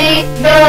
Go!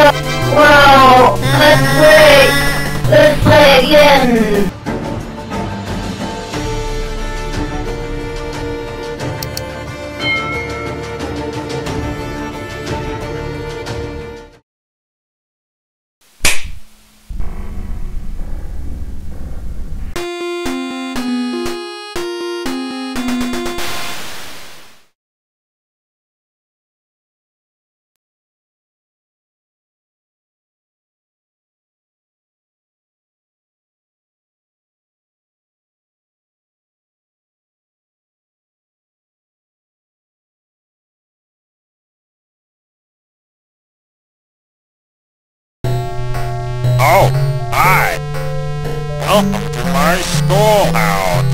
Oh, hi. Welcome to my schoolhouse.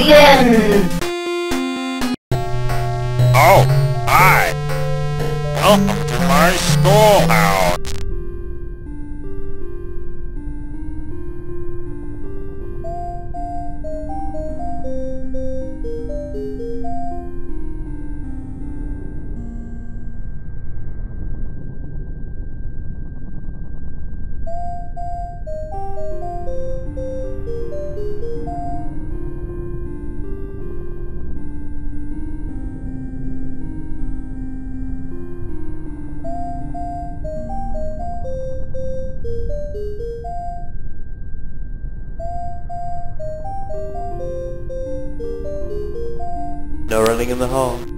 Again! Oh, hi. Welcome to my schoolhouse. No running in the hall.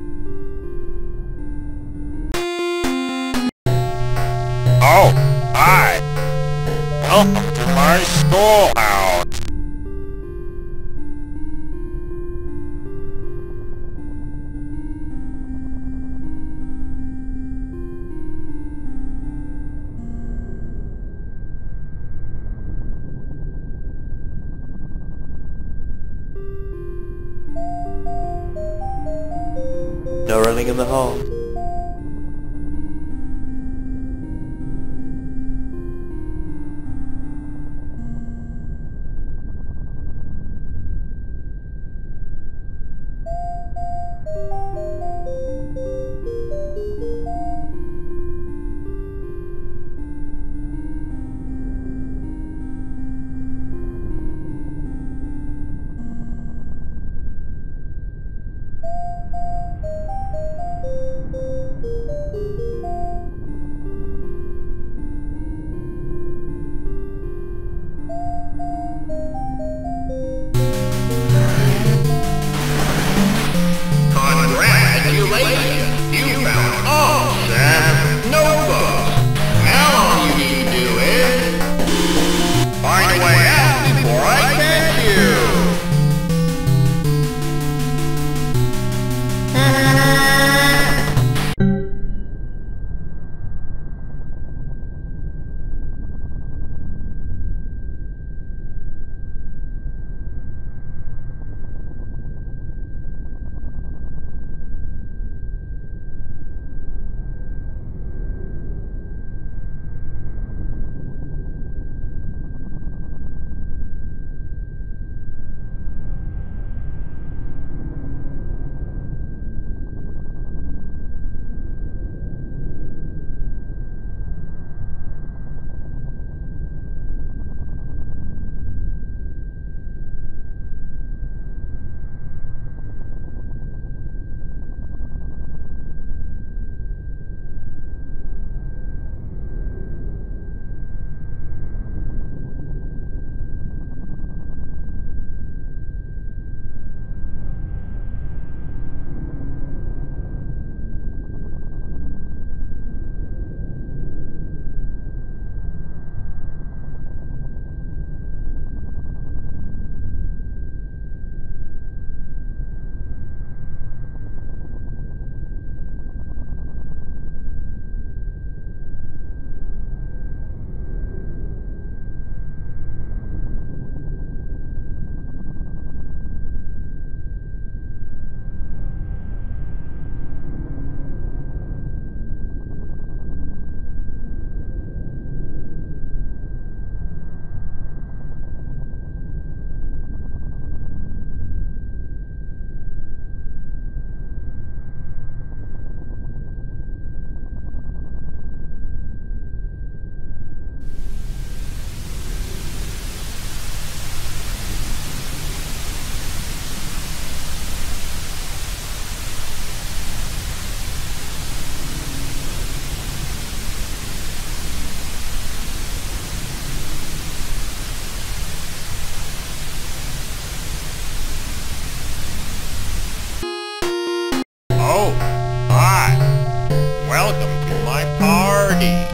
Running in the hall. Welcome to my party.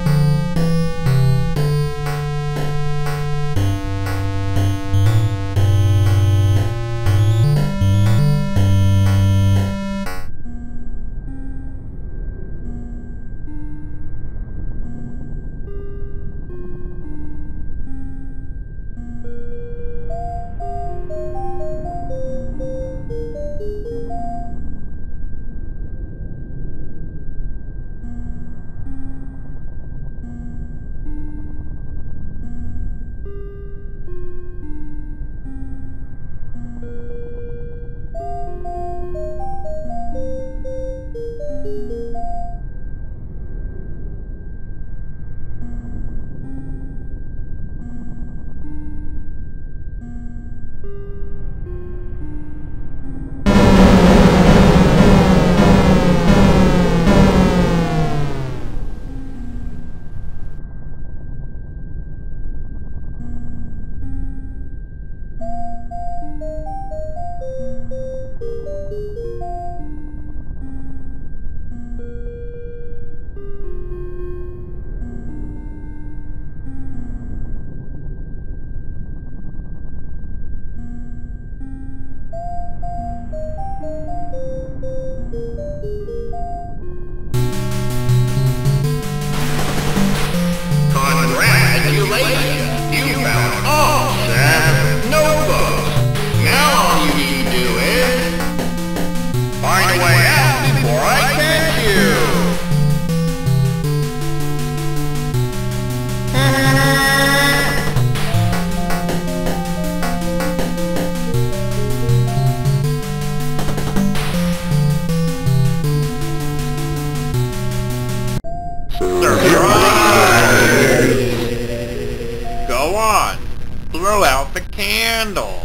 The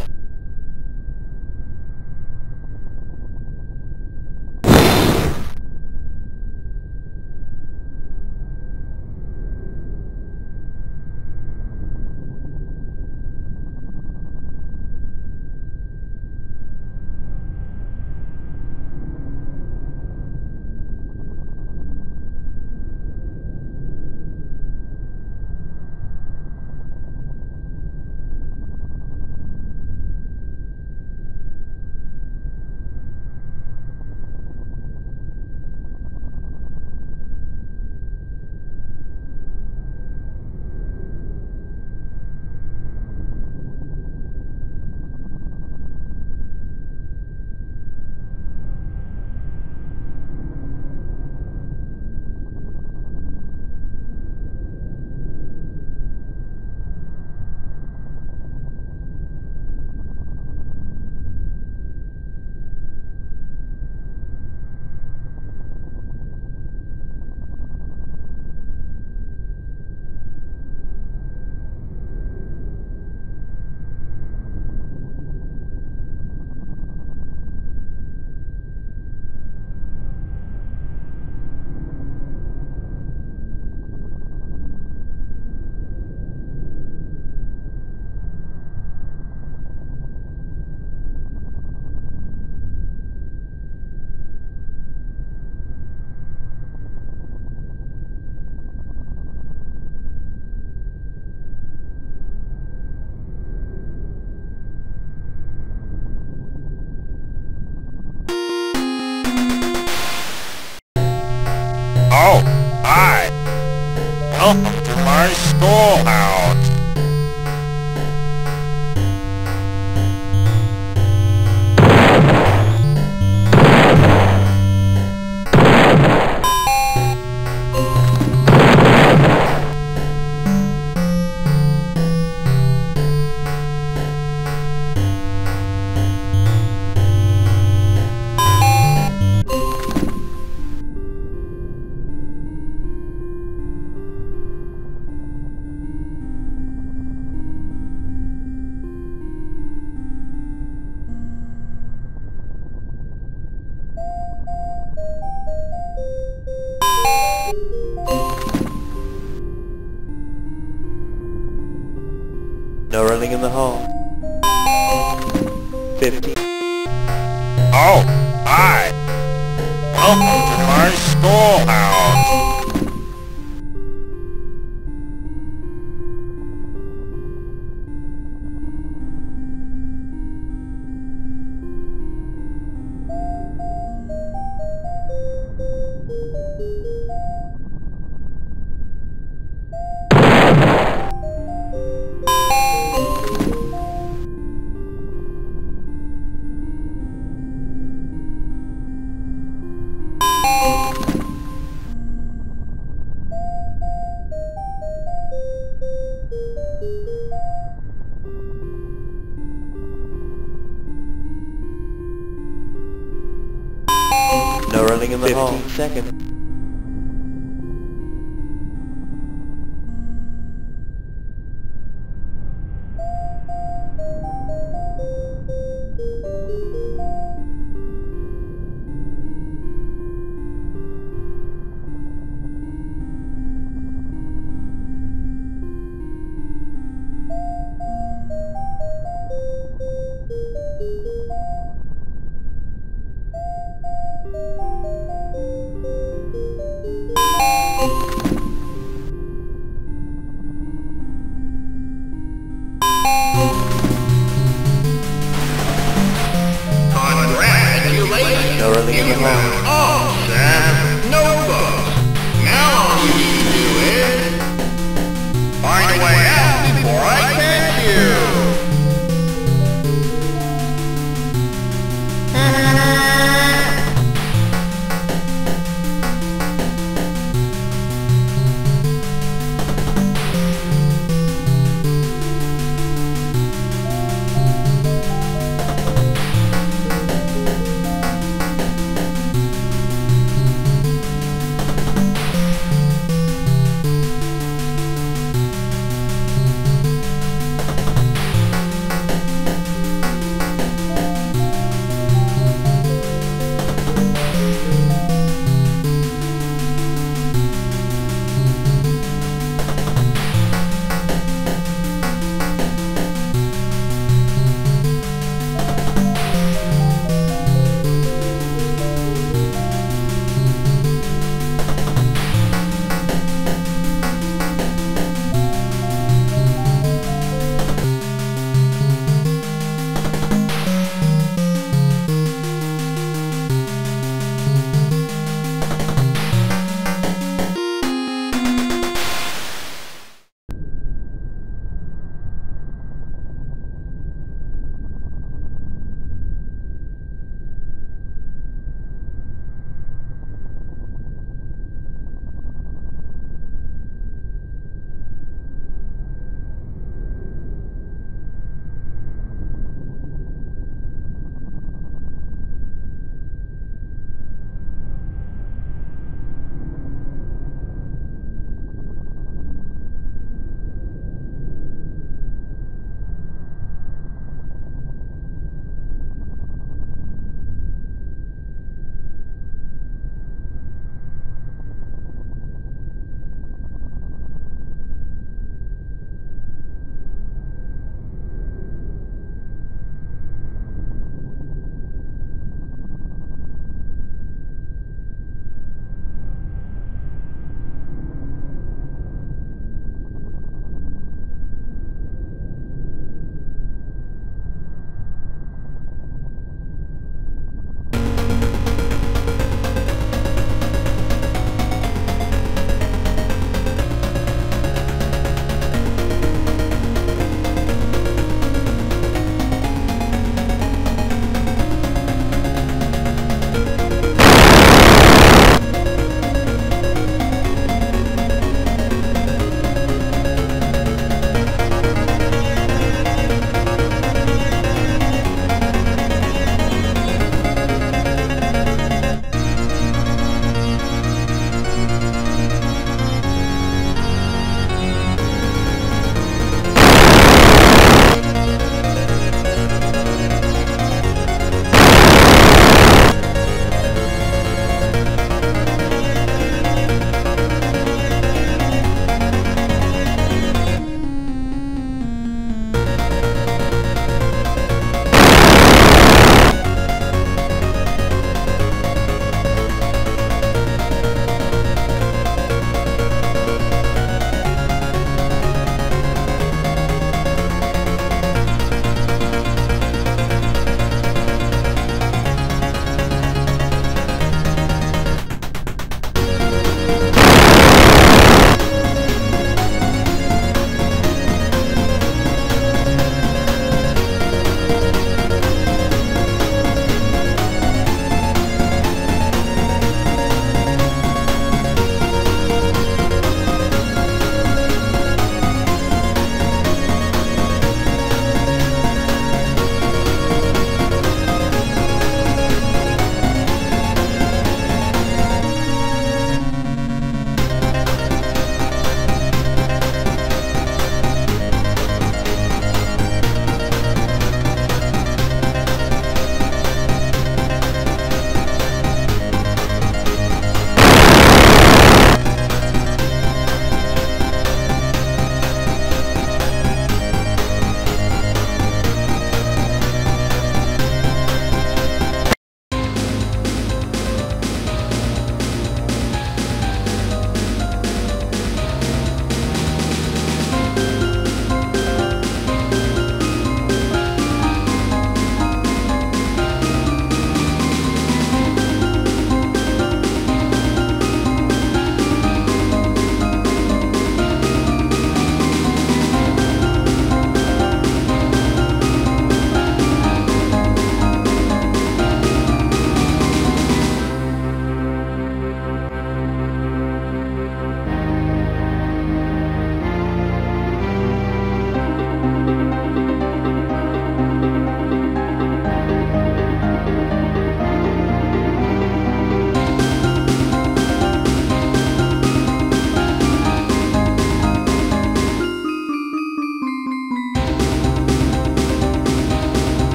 in the You hall. found